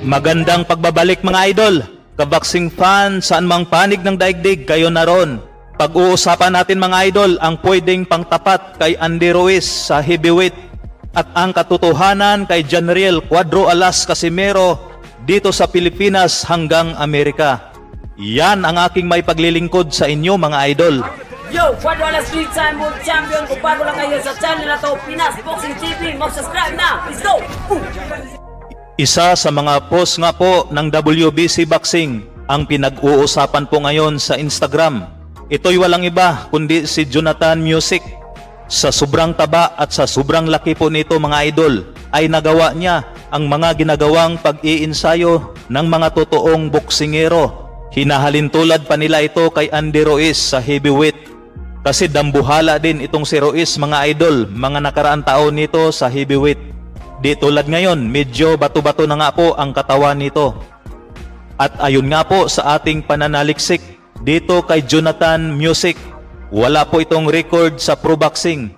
Magandang pagbabalik mga idol. Kabaksing fan, saan mang panig ng daigdig, kayo na ron. Pag-uusapan natin mga idol ang pwedeng pangtapat kay Andy Ruiz sa heavyweight at ang katotohanan kay Janriel Cuadro Alas Casimero dito sa Pilipinas hanggang Amerika. Yan ang aking may paglilingkod sa inyo mga idol. Yo, Quadro Alas Street Time World Champion. Kung bago lang kayo sa channel na to, Pinas Boxing TV, mag-subscribe na. Let's go! Isa sa mga post nga po ng WBC Boxing ang pinag-uusapan po ngayon sa Instagram. Ito'y walang iba kundi si Jonathan Music. Sa sobrang taba at sa sobrang laki po nito mga idol ay nagawa niya ang mga ginagawang pag-iinsayo ng mga totoong boksingero. Hinahalin tulad pa nila ito kay Andy Ruiz sa heavyweight. Kasi dambuhala din itong si Ruiz mga idol, mga nakaraan taon nito sa heavyweight. Di tulad ngayon, medyo bato-bato na nga po ang katawan nito. At ayun nga po sa ating pananaliksik dito kay Jonathan Music, wala po itong record sa pro boxing.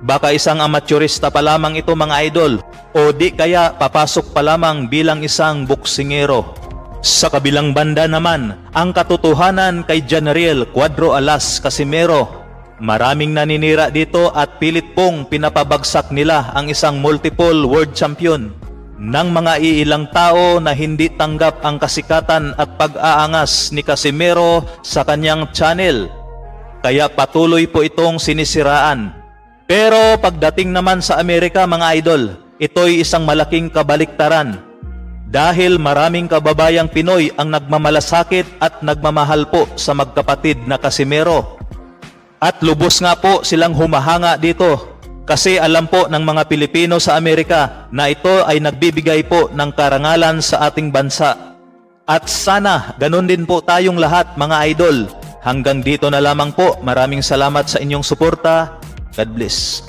Baka isang amateurista pa lamang ito mga idol o di kaya papasok pa lamang bilang isang boksingero. Sa kabilang banda naman, ang katotohanan kay Janriel Cuadro Alas Casimero Maraming naninira dito at pilit pong pinapabagsak nila ang isang multiple world champion ng mga iilang tao na hindi tanggap ang kasikatan at pag-aangas ni Casimero sa kanyang channel. Kaya patuloy po itong sinisiraan. Pero pagdating naman sa Amerika mga idol, ito'y isang malaking kabaliktaran. Dahil maraming kababayang Pinoy ang nagmamalasakit at nagmamahal po sa magkapatid na Casimero. At lubos nga po silang humahanga dito kasi alam po ng mga Pilipino sa Amerika na ito ay nagbibigay po ng karangalan sa ating bansa. At sana ganun din po tayong lahat mga idol. Hanggang dito na lamang po. Maraming salamat sa inyong suporta. God bless.